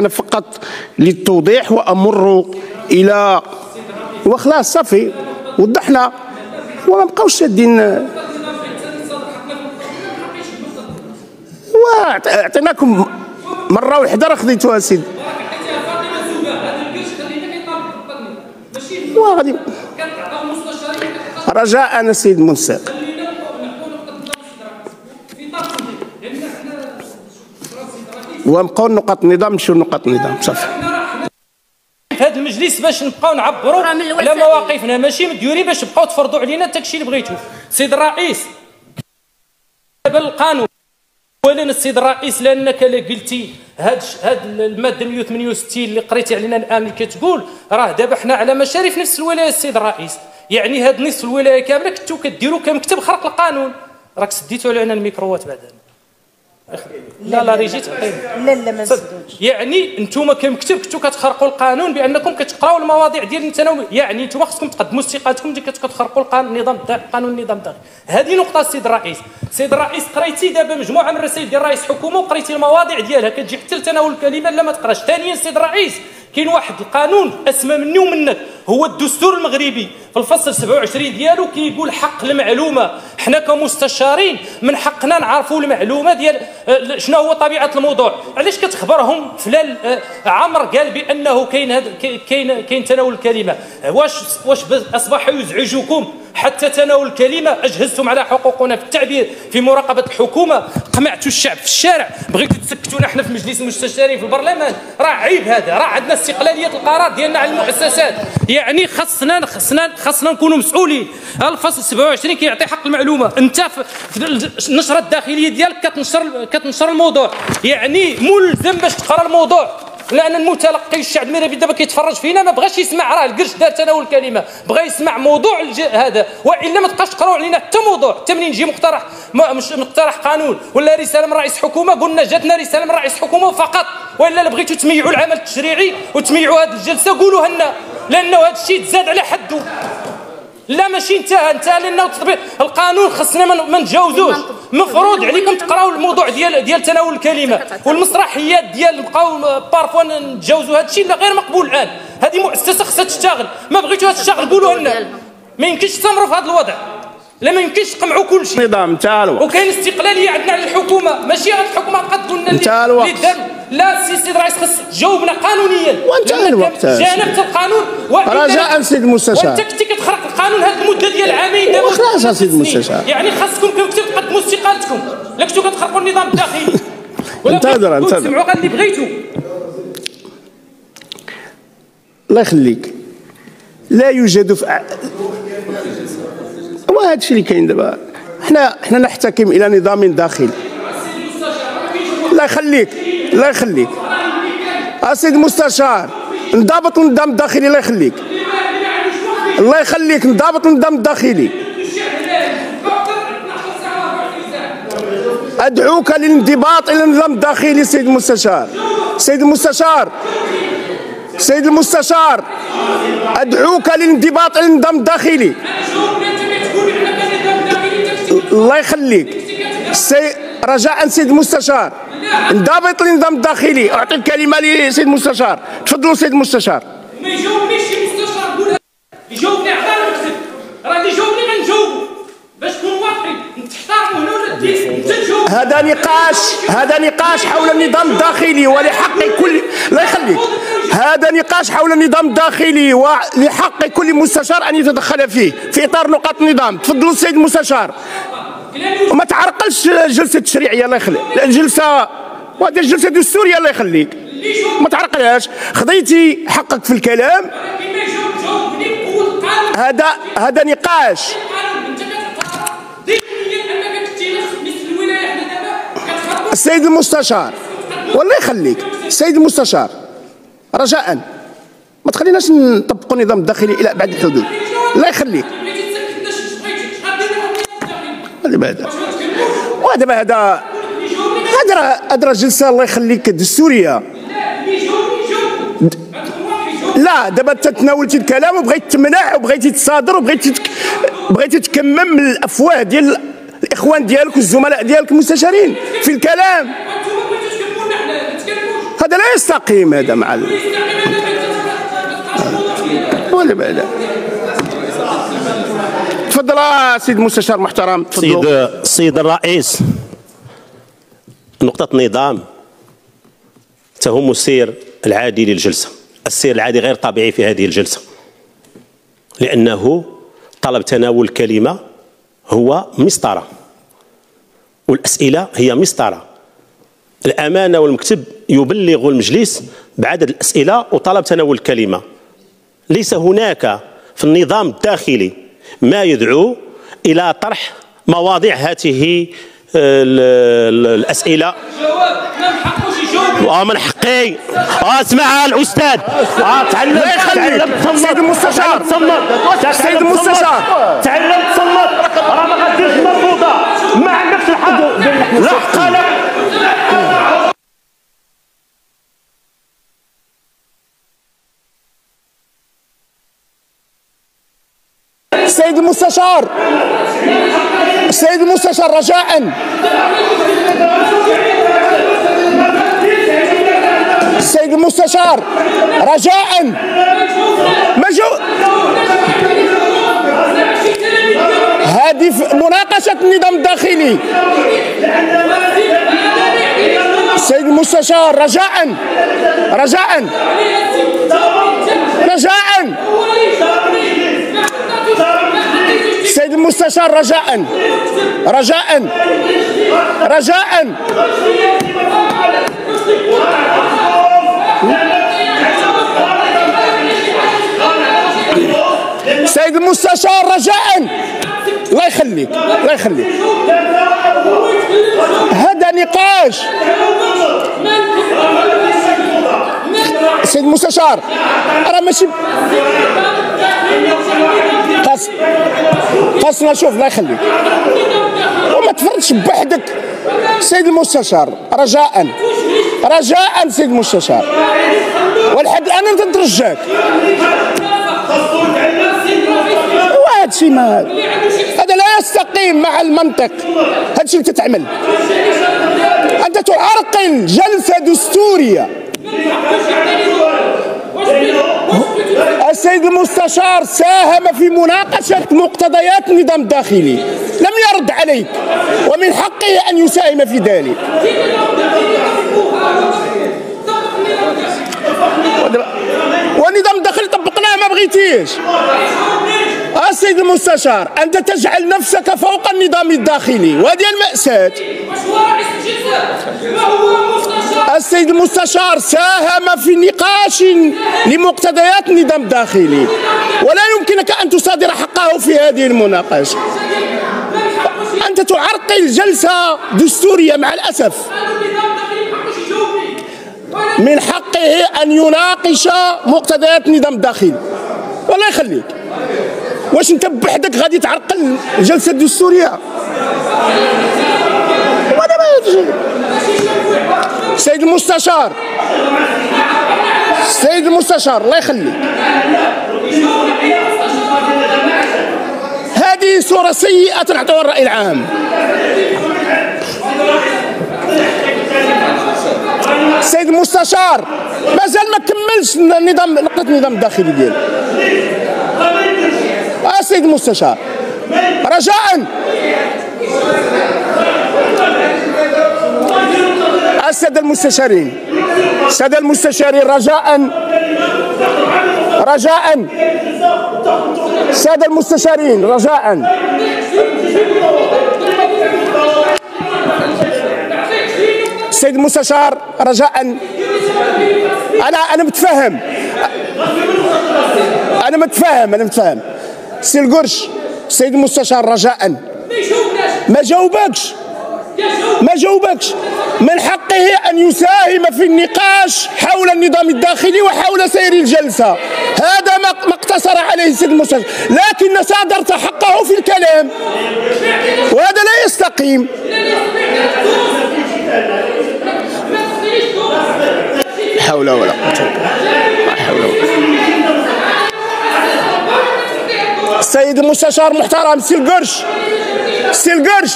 أنا فقط للتوضيح وأمر إلى وخلاص صافي. وضحنا. وما بقاوش شادين. وأعطيناكم مرة واحدة راه خديتوها سيدي وغادي. رجاء السيد منسق وبقوا نقاط النظام نمشيو نقاط النظام صافي. في هذا المجلس باش نبقاو نعبروا على مواقفنا. ماشي مديورين باش تبقاو تفرضوا علينا حتى الشيء اللي بغيتو. سيد الرئيس بالقانون اولا السيد الرئيس لأنك لا قلتي هاد هاد المادة 168 اللي قريتي علينا الآن اللي كتقول راه دابا حنا على مشارف نفس الولاية السيد الرئيس. يعني هاد نصف الولاية كاملة كنتو كديروا كمكتب خرق القانون. راك سديتوا علينا الميكروات بعدا لا لا ريجيت. لا لا ما يعني أنتم كمكتب كنتوا كتخرقوا القانون بأنكم كتقراو المواضيع ديال التناول يعني أنتم خصكم تقدموا استقالتكم اللي كتخرقوا القانون النظام قانون النظام الداخلي. هذه نقطة السيد الرئيس. السيد الرئيس قريتي دابا مجموعة من الرسائل ديال رئيس حكومة وقريتي المواضيع ديالها. كتجي حتى لتناول الكلمة لا ما تقراش. ثانيا السيد الرئيس كاين واحد القانون أسمى مني ومنك. هو الدستور المغربي. في الفصل 27 ديالو كيقول حق المعلومة. حنا كمستشارين من حقنا نعرفوا المعلومة ديال آه، شنو هو طبيعة الموضوع. علاش كتخبرهم فلان آه، عمر قال بأنه كاين كاين كاين تناول الكلمة. واش واش اصبح يزعجكم حتى تناول الكلمة أجهزتم على حقوقنا في التعبير في مراقبة الحكومة. قمعتوا الشعب في الشارع. بغيتوا تسكتونا إحنا في مجلس المستشارين في البرلمان. راه عيب هذا. راه عندنا استقلالية القرار ديالنا على المؤسسات. يعني خصنا خصنا خصنا نكونوا مسؤولين. الفصل 27 كيعطي حق المعلومة. أنت في النشرة الداخلية ديالك كتنشر كتنشر الموضوع. يعني ملزم باش تقرأ الموضوع. لأن المتلقي الشعب المغربي دابا كيتفرج فينا ما بغاش يسمع راه القرش دار تناول الكلمة بغى يسمع موضوع هذا. وإلا ما تبقاش تقراو علينا حتى موضوع. حتى منين يجي مقترح مش مقترح قانون ولا رسالة من رئيس حكومة قلنا جاتنا رسالة من رئيس حكومة فقط. وإلا بغيتوا تميعوا العمل التشريعي وتميعوا هذه الجلسة قولوها لنا لأنه هذا الشيء تزاد على حده. لا ماشي انتهى انتهى لأنه تطبيق القانون خصنا ما نتجاوزوش. مفروض عليكم تقراو الموضوع ديال ديال تناول الكلمة والمسرحيات ديال نبقاو بارفوا نتجاوزوا هذا الشيء لا غير مقبول الان هذه مؤسسة خصها تشتغل. ما بغيتوها تشتغل قولوا لنا ما يمكنش تستمروا في هذا الوضع. لا ما يمكنش تقمعوا كل شيء. نظام انتهى الوقت. وكاين استقلالية عندنا على الحكومة. ماشي هذه الحكومة تقد تقول لنا انتهى الوقت. لا سي سيد الرئيس خص تجاوبنا قانونيا. وانتهى الوقت جانبت القانون رجاء سيد المستشار وأنت كنتي كتخرق القانون هذه المدة ديال عامين دابا خلاص سيد المستشار يعني خاصكم كنتو تقدموا استقالتكم. لا كنتو كتخرقوا النظام الداخلي. انتظر انتظر. سمعوا اللي بغيتوا الله يخليك. لا يوجد في وهذا الشيء اللي كاين دابا. حنا حنا نحتكم إلى نظام داخلي. الله يخليك. الله يخليك. أسيد المستشار انضبط النظام الداخلي الله يخليك. الله يخليك انضبط النظام الداخلي أدعوك للانضباط إلى النظام الداخلي سيد المستشار. سيد المستشار سيد المستشار أدعوك للانضباط إلى النظام الداخلي. الله يخليك. سي رجاء سيد المستشار. انضبط النظام الداخلي اعطي الكلمة لسيد المستشار تفضلوا سيد المستشار ما يجاوبنيش شي مستشار قول يجاوبني على المكتب راه اللي يجاوبني غنجاوبو باش تكون واقعي تحترموا هنا ولا دير هذا نقاش هذا نقاش حول النظام الداخلي ولحق كل لا يخليك هذا نقاش حول النظام الداخلي ولحق كل مستشار ان يتدخل فيه في اطار نقاط النظام تفضلوا السيد المستشار وما تعرقلش الجلسة التشريعية الله يخليك الجلسة وهذه الجلسة دستوريه الله يخليك. ما تعرقلهاش. خذيتي حقك في الكلام. هذا هذا نقاش. السيد المستشار والله يخليك. السيد المستشار رجاء. ما تخليناش نطبقوا النظام الداخلي إلى ابعد الحدود. الله يخليك. هذا وهذا هذا هذا هذا جلسة الله يخليك دستورية لا دابا انت تناولتي الكلام وبغيت تمنع وبغيتي تصادر وبغيتي. بغيتي تكمم من الأفواه ديال الإخوان ديالك والزملاء ديالك المستشارين في الكلام هذا لا يستقيم هذا مع. ولا بعد تفضل سيد المستشار محترم سيد السيد الرئيس نقطة نظام تهم السير العادي للجلسة. السير العادي غير طبيعي في هذه الجلسة. لأنه طلب تناول الكلمة هو مسطرة. والأسئلة هي مسطرة. الأمانة والمكتب يبلغ المجلس بعدد الأسئلة وطلب تناول الكلمة ليس هناك في النظام الداخلي ما يدعو إلى طرح مواضيع هذه ال- ال- الأسئلة. ومن حقي. اسمع الأستاذ. آه، تعلم لا يخليك. تعلم تصمت المستشار. تعلم تصمت سيد المستشار. تعلم تصمت راه ما غاديش مرفوضة ما عندكش الحق لا. قلق سيد المستشار سيد المستشار رجاء. سيد المستشار رجاء. مجو هذه مناقشة النظام الداخلي سيد المستشار رجاء. رجاء. رجاء سيد المستشار رجاء. رجاء. رجاء. سيد المستشار رجاء. الله يخليك الله يخليك. هذا نقاش. سيد المستشار راه ماشي خاص خاصنا نشوف الله يخليك وما تفرضش بوحدك. سيد المستشار رجاء رجاء سيد المستشار. ولحد الآن أنت نترجاك. وهذا الشيء ما هذا لا يستقيم مع المنطق. هذا الشيء اللي تتعمل أنت تعرقل جلسة دستورية. السيد المستشار ساهم في مناقشة مقتضيات النظام الداخلي لم يرد عليك ومن حقه أن يساهم في ذلك. والنظام الداخلي طبقناه ما بغيتيش. السيد المستشار أنت تجعل نفسك فوق النظام الداخلي. وهذه المأساة. السيد المستشار ساهم في نقاش لمقتضيات النظام الداخلي ولا يمكنك أن تصادر حقه في هذه المناقشة. أنت تعرقل جلسة دستورية مع الأسف. من حقه أن يناقش مقتضيات النظام الداخلي والله يخليك. واش انت بوحدك غادي تعرقل الجلسة الدستورية ولا ما سيد المستشار. سيد المستشار الله يخليك. هذه صورة سيئة نعطيها الرأي العام. سيد المستشار مازال ما كملش النظام نقطة النظام الداخلي ديالو. آه سيد المستشار رجاء. السادة المستشارين. السادة المستشارين رجاء. رجاء. السادة المستشارين رجاء. السيد المستشار رجاء. أنا أنا متفهم. أنا متفهم أنا متفهم. سي القرش السيد المستشار رجاء. ما جاوبكش ما جاوبكش. من حقه أن يساهم في النقاش حول النظام الداخلي وحول سير الجلسة. هذا ما اقتصر عليه السيد المستشار لكن صادرت حقه في الكلام. وهذا لا يستقيم. حول ولا قوة لا حول ولا السيد المستشار محترم سي القرش سي القرش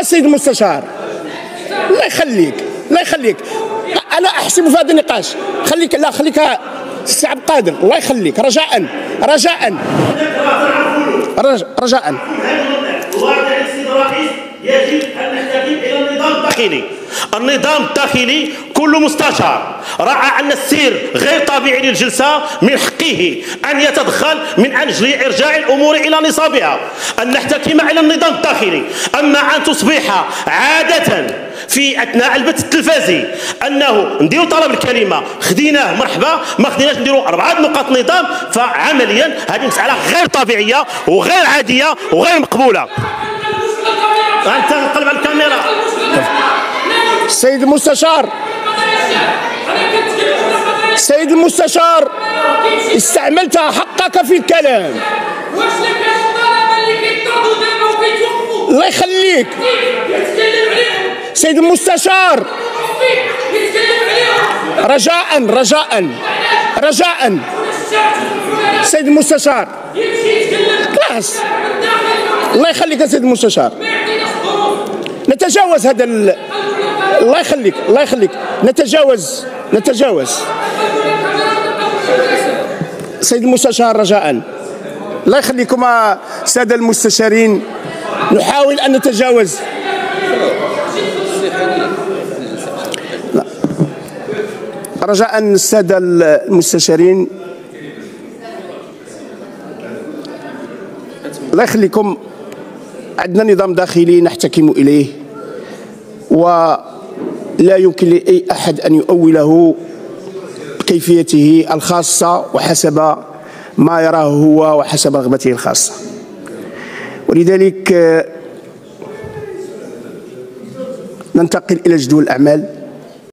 السيد المستشار الله يخليك الله يخليك. أنا أحسب في هذا النقاش. خليك لا خليك سي عبد القادر الله يخليك. رجاء رجاء. رجاء. النظام الداخلي النظام الداخلي كل مستشار رأى أن السير غير طبيعي للجلسة من حقه أن يتدخل من أجل إرجاع الأمور إلى نصابها أن نحتكم إلى النظام الداخلي أما أن تصبح عادة في أثناء البث التلفزي أنه نديروا طلب الكلمة خديناه مرحبا ما خديناش نديروا أربعة نقاط نظام فعمليا هذه مسألة غير طبيعية وغير عادية وغير مقبولة. أنت قلب على الكاميرا. السيد المستشار. سيد المستشار استعملت حقك في الكلام. الله يخليك. سيد المستشار. رجاء رجاء رجاء. سيد المستشار. كلاس. الله يخليك سيد المستشار. نتجاوز هذا. الله يخليك الله يخليك. نتجاوز نتجاوز. سيد المستشار رجاء. الله يخليكم الساده المستشارين. نحاول أن نتجاوز. رجاء الساده المستشارين. الله يخليكم. عندنا نظام داخلي نحتكم إليه. ولا يمكن لأي أحد أن يؤوله بكيفيته الخاصة وحسب ما يراه هو وحسب رغبته الخاصة. ولذلك ننتقل إلى جدول الأعمال.